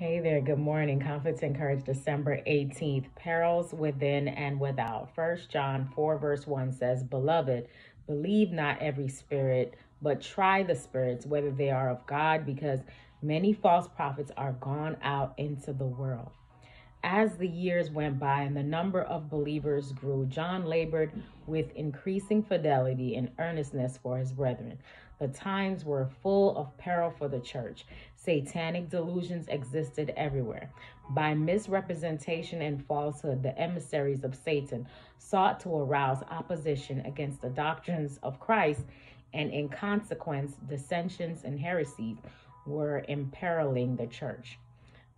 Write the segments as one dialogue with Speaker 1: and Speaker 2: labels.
Speaker 1: Hey there, good morning. Conflict and Courage, December 18th. Perils within and without. First John 4, verse 1 says, Beloved, believe not every spirit, but try the spirits, whether they are of God, because many false prophets are gone out into the world. As the years went by and the number of believers grew, John labored with increasing fidelity and earnestness for his brethren. The times were full of peril for the church. Satanic delusions existed everywhere. By misrepresentation and falsehood, the emissaries of Satan sought to arouse opposition against the doctrines of Christ, and in consequence, dissensions and heresies were imperiling the church.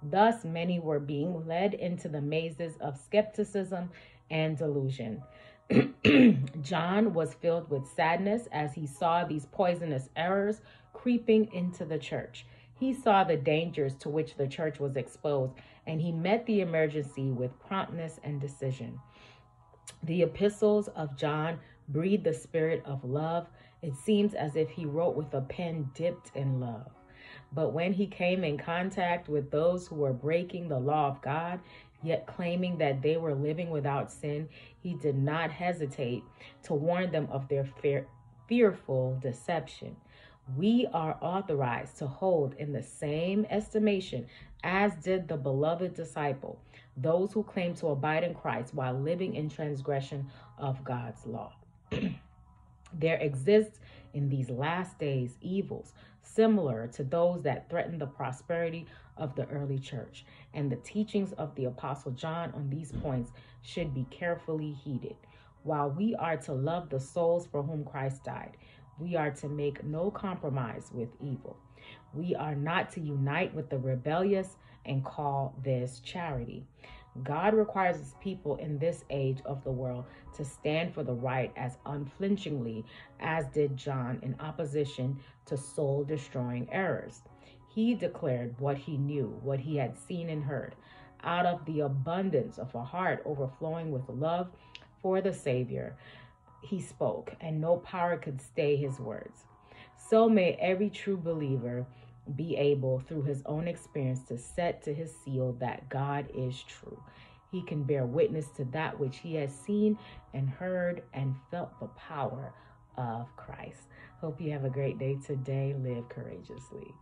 Speaker 1: Thus, many were being led into the mazes of skepticism and delusion. John was filled with sadness as he saw these poisonous errors creeping into the church. He saw the dangers to which the church was exposed, and he met the emergency with promptness and decision. The epistles of John breathe the spirit of love. It seems as if he wrote with a pen dipped in love. But when he came in contact with those who were breaking the law of God, yet claiming that they were living without sin, he did not hesitate to warn them of their fear, fearful deception. We are authorized to hold in the same estimation as did the beloved disciple those who claim to abide in Christ while living in transgression of God's law. There exists in these last days evils similar to those that threaten the prosperity of the early church, and the teachings of the Apostle John on these points should be carefully heeded. While we are to love the souls for whom Christ died, we are to make no compromise with evil. We are not to unite with the rebellious and call this charity. God requires his people in this age of the world to stand for the right as unflinchingly as did John in opposition to soul destroying errors. He declared what he knew, what he had seen and heard, out of the abundance of a heart overflowing with love for the Savior. He spoke, and no power could stay his words. So may every true believer be able, through his own experience, to set to his seal that God is true. He can bear witness to that which he has seen and heard and felt the power of Christ. Hope you have a great day today. Live courageously.